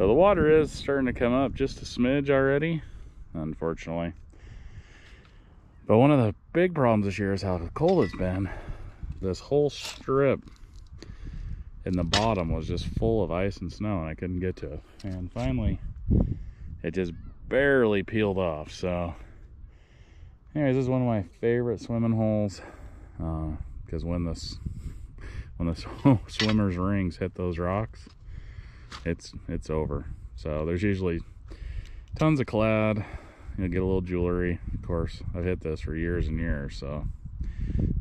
So the water is starting to come up just a smidge already, unfortunately. But one of the big problems this year is how cold it's been. This whole strip in the bottom was just full of ice and snow and I couldn't get to it. And finally, it just barely peeled off. So anyways, this is one of my favorite swimming holes because uh, when this when the swimmer's rings hit those rocks, it's it's over. So there's usually tons of clad. You'll get a little jewelry. Of course, I've hit this for years and years, so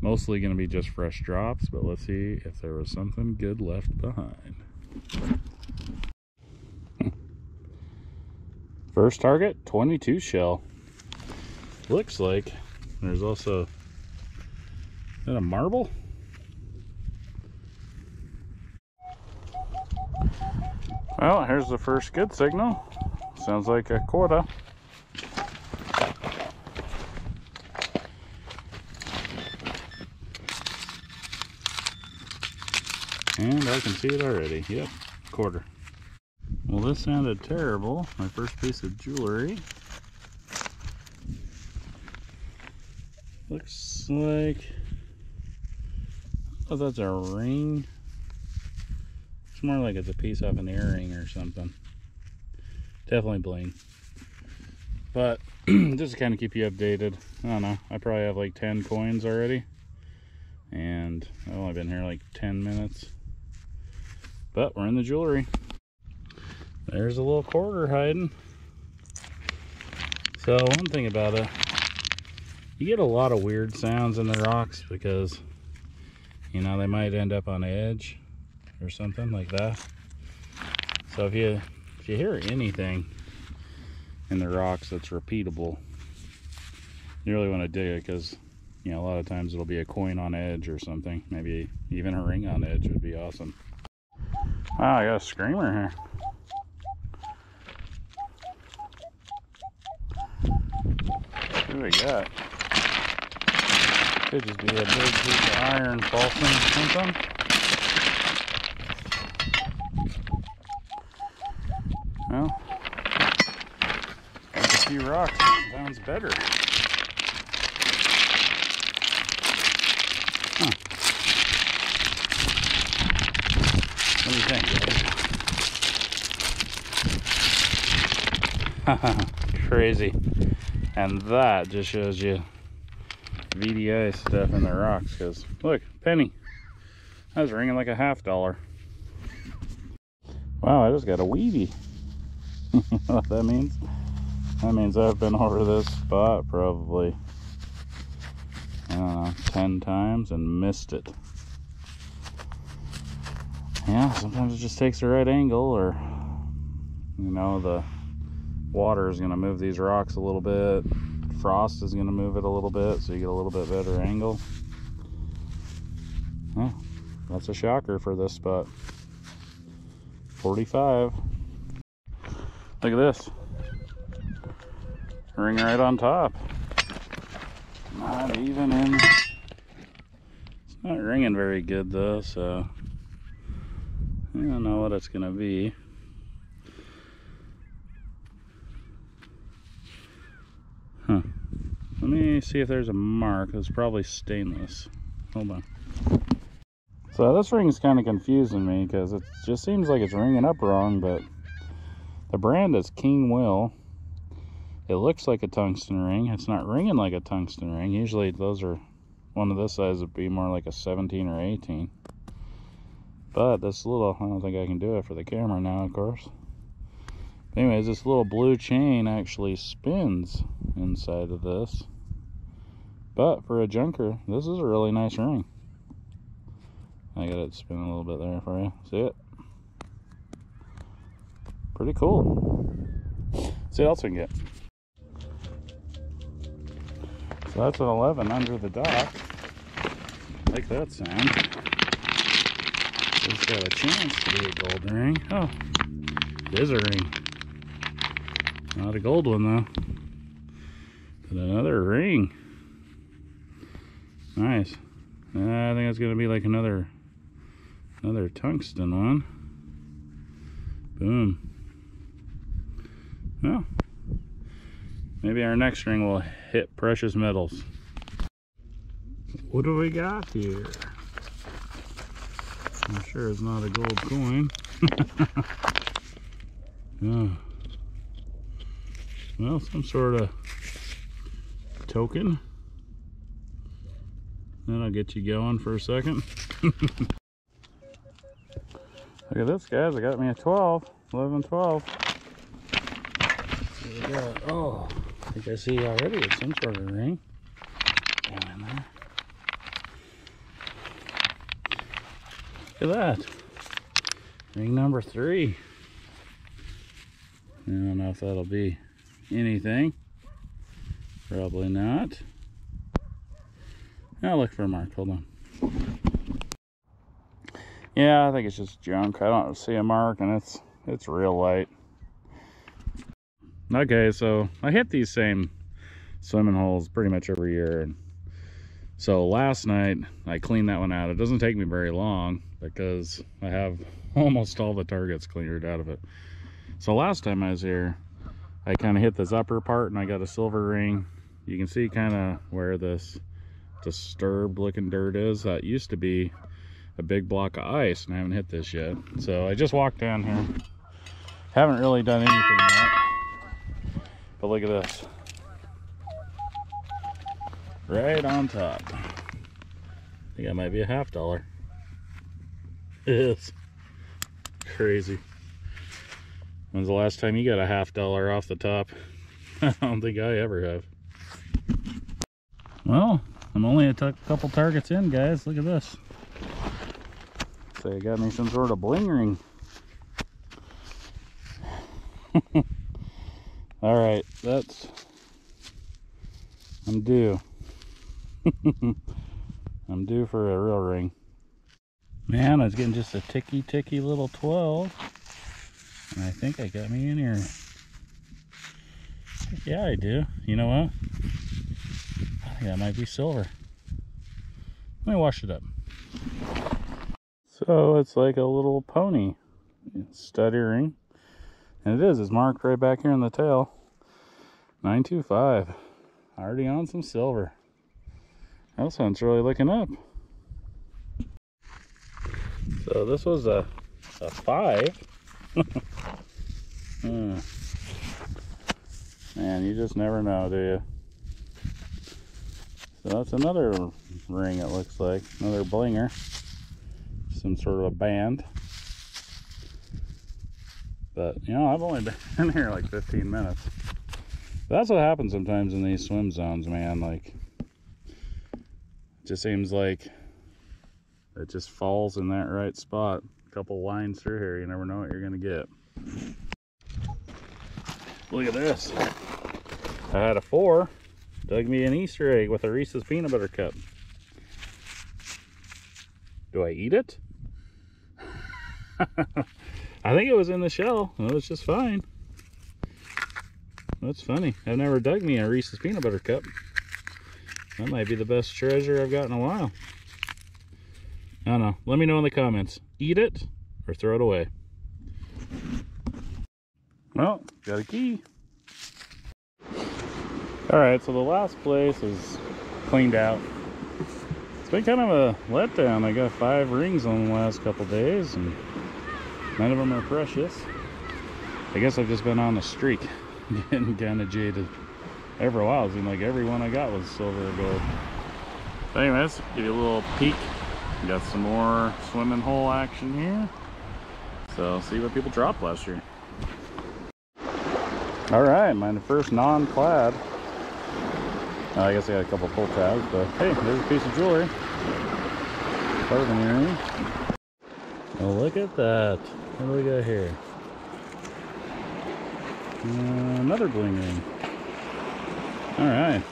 mostly going to be just fresh drops, but let's see if there was something good left behind. First target, 22 shell. Looks like there's also, that a marble? Well, here's the first good signal. Sounds like a quota. And I can see it already. Yep, quarter. Well, this sounded terrible. My first piece of jewelry. Looks like... Oh, that's a ring. It's more like it's a piece of an earring or something. Definitely bling. But just to kind of keep you updated, I don't know. I probably have like 10 coins already. And I've only been here like 10 minutes. But we're in the jewelry. There's a little quarter hiding. So one thing about it, you get a lot of weird sounds in the rocks because, you know, they might end up on edge or something like that. So if you if you hear anything in the rocks that's repeatable, you really want to dig it because you know a lot of times it'll be a coin on edge or something. Maybe even a ring on edge would be awesome. Wow, I got a screamer here. What do we got? Could just be a big piece of iron falsing something. Well, a few rocks sounds better. Huh. What do you think, Crazy. And that just shows you VDI stuff in the rocks. Because, look, penny. That was ringing like a half dollar. Wow, I just got a wheaty. what that means? That means I've been over this spot probably, I don't know, 10 times and missed it. Yeah, sometimes it just takes the right angle or, you know, the water is going to move these rocks a little bit. Frost is going to move it a little bit so you get a little bit better angle. Yeah, that's a shocker for this spot. 45. Look at this. Ring right on top. Not even in. It's not ringing very good though, so I don't know what it's gonna be. Huh. Let me see if there's a mark. It's probably stainless. Hold on. So this ring is kind of confusing me because it just seems like it's ringing up wrong, but the brand is King Will. It looks like a tungsten ring. It's not ringing like a tungsten ring. Usually those are, one of this size would be more like a 17 or 18. But this little, I don't think I can do it for the camera now, of course. anyways, this little blue chain actually spins inside of this. But for a junker, this is a really nice ring. I got it spin a little bit there for you. See it? Pretty cool. See what else we can get. That's an 11 under the dock. like that sound. It's got a chance to be a gold ring. Oh, it is a ring. Not a gold one though. But another ring. Nice. Uh, I think it's gonna be like another another tungsten one. Boom. Well, maybe our next ring will hit precious metals. What do we got here? I'm sure it's not a gold coin. oh. Well, some sort of token. That'll get you going for a second. Look at this, guys. I got me a 12. 11, 12. Oh, I think I see already it's some sort of ring. Down in there. Look at that. Ring number three. I don't know if that'll be anything. Probably not. I'll look for a mark. Hold on. Yeah, I think it's just junk. I don't see a mark and it's it's real light. Okay, so I hit these same swimming holes pretty much every year. And so last night I cleaned that one out. It doesn't take me very long because I have almost all the targets cleared out of it. So last time I was here, I kind of hit this upper part and I got a silver ring. You can see kind of where this disturbed looking dirt is. That used to be a big block of ice and I haven't hit this yet. So I just walked down here. Haven't really done anything yet. But look at this. Right on top. I think that might be a half dollar. It is. Crazy. When's the last time you got a half dollar off the top? I don't think I ever have. Well, I'm only a couple targets in, guys. Look at this. So you got me some sort of bling ring. All right, that's, I'm due. I'm due for a real ring. Man, I was getting just a ticky ticky little 12. And I think I got me in here. Yeah, I do. You know what? That might be silver. Let me wash it up. So it's like a little pony study ring. And it is, it's marked right back here in the tail. 925. Already on some silver. That sounds really looking up. So this was a, a five. hmm. Man, you just never know, do you? So that's another ring it looks like. Another blinger. Some sort of a band. But, you know, I've only been in here like 15 minutes. That's what happens sometimes in these swim zones, man. Like, it just seems like it just falls in that right spot. A couple lines through here, you never know what you're going to get. Look at this. I had a four, dug me an Easter egg with a Reese's peanut butter cup. Do I eat it? I think it was in the shell. It was just fine. That's funny. I've never dug me a Reese's peanut butter cup. That might be the best treasure I've got in a while. I don't know. Let me know in the comments. Eat it or throw it away. Well, got a key. Alright, so the last place is cleaned out. It's been kind of a letdown. I got five rings on the last couple days and None of them are precious. I guess I've just been on a streak, getting kind of jaded. Every while, it seemed like every one I got was silver or gold. But anyways, give you a little peek. Got some more swimming hole action here. So, see what people dropped last year. All right, my first non-clad. Uh, I guess I got a couple pull tabs, but hey, there's a piece of jewelry. Part of earring. Oh, look at that. What do we got here? Uh, another bling ring. Alright.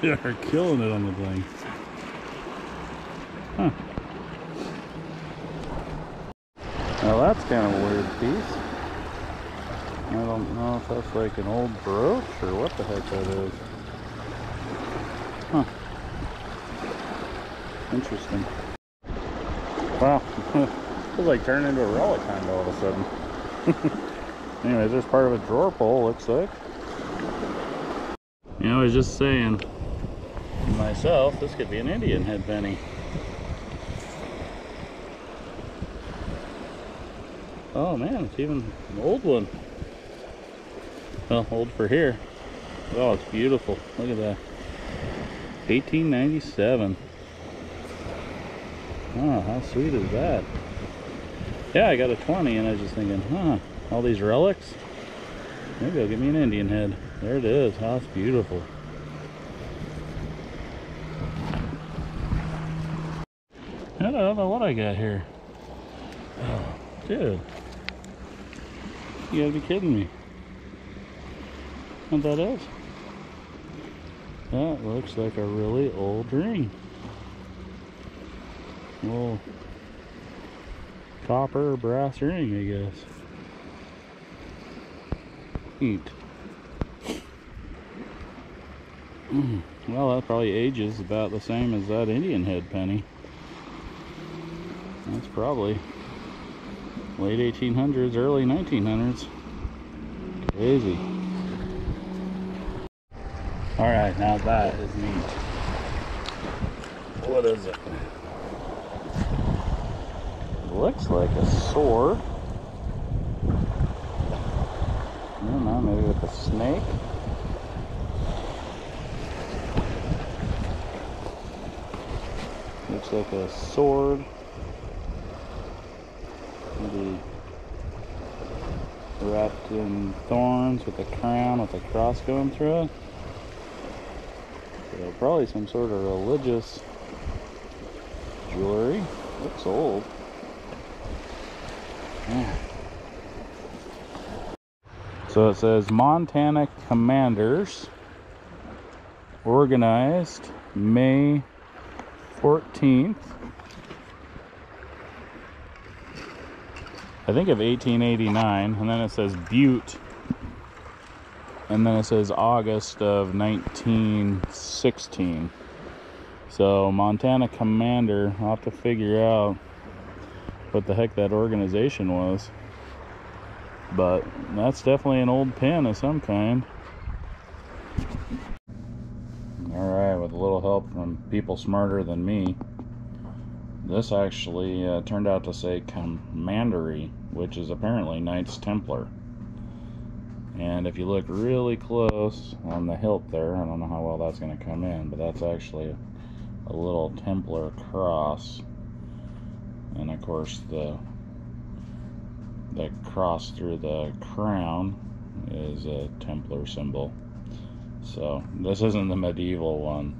they are killing it on the bling. Huh. Now that's kind of a weird piece. I don't know if that's like an old brooch or what the heck that is. Huh. Interesting. Wow. Feels like turning into a relic kind of all of a sudden. Anyways, there's part of a drawer pull, looks like. You know, I was just saying myself, this could be an Indian head penny. Oh man, it's even an old one. Well, old for here. Oh, it's beautiful. Look at that. 1897. Oh, ah, how sweet is that? Yeah, I got a 20 and I was just thinking, huh, all these relics? Maybe I'll give me an Indian head. There it is. Oh, it's beautiful. I don't know what I got here. Oh, dude. You gotta be kidding me. What that is? That looks like a really old ring. Little copper brass ring, I guess. Neat. Well, that probably ages about the same as that Indian head penny. That's probably late 1800s, early 1900s. Crazy. All right, now that is neat. What is it? Looks like a sword. I don't know, maybe with a snake. Looks like a sword. Maybe wrapped in thorns with a crown with a cross going through it. So probably some sort of religious jewelry. Looks old. So it says Montana Commanders organized May 14th. I think of 1889, and then it says Butte, and then it says August of 1916. So Montana Commander, I'll have to figure out what the heck that organization was. But that's definitely an old pin of some kind. Alright, with a little help from people smarter than me, this actually uh, turned out to say Commandery, which is apparently Knights Templar. And if you look really close on the hilt there, I don't know how well that's going to come in, but that's actually a little Templar cross. And of course the the cross through the crown is a Templar symbol. So this isn't the medieval one,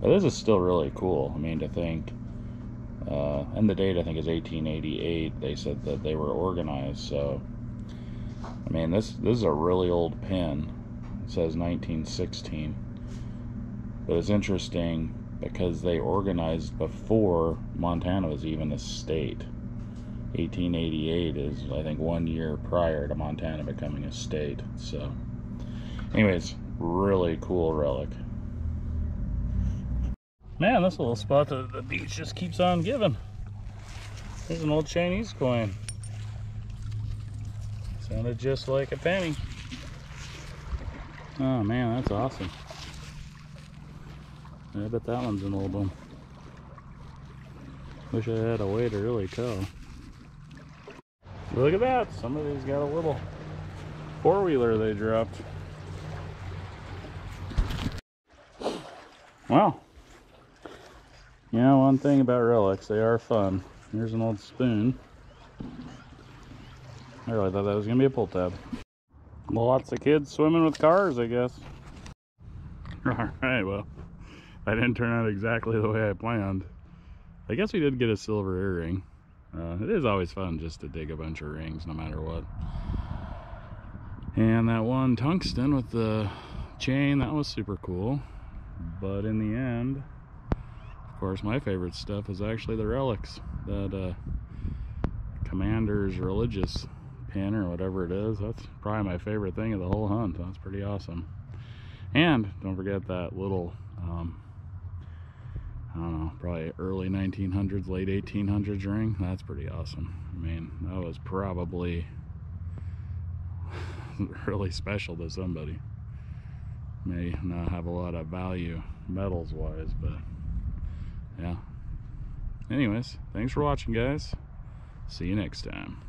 but this is still really cool. I mean, to think, uh, and the date I think is 1888. They said that they were organized. So, I mean, this this is a really old pin. It says 1916, but it's interesting because they organized before Montana was even a state. 1888 is, I think, one year prior to Montana becoming a state. So, anyways, really cool relic. Man, this little spot, the, the beach just keeps on giving. There's an old Chinese coin. Sounded just like a penny. Oh man, that's awesome. I bet that one's an old one. Wish I had a way to really tell. Look at that. Somebody's got a little four-wheeler they dropped. Well, you know one thing about relics, they are fun. Here's an old spoon. I really thought that was going to be a pull tab. Lots of kids swimming with cars, I guess. Alright, well, that didn't turn out exactly the way I planned. I guess we did get a silver earring. Uh, it is always fun just to dig a bunch of rings no matter what. And that one tungsten with the chain, that was super cool. But in the end, of course, my favorite stuff is actually the relics. That uh, commander's religious pin or whatever it is. That's probably my favorite thing of the whole hunt. That's pretty awesome. And don't forget that little um, I probably early 1900s, late 1800s ring. That's pretty awesome. I mean, that was probably, really special to somebody. May not have a lot of value metals wise, but yeah. Anyways, thanks for watching, guys. See you next time.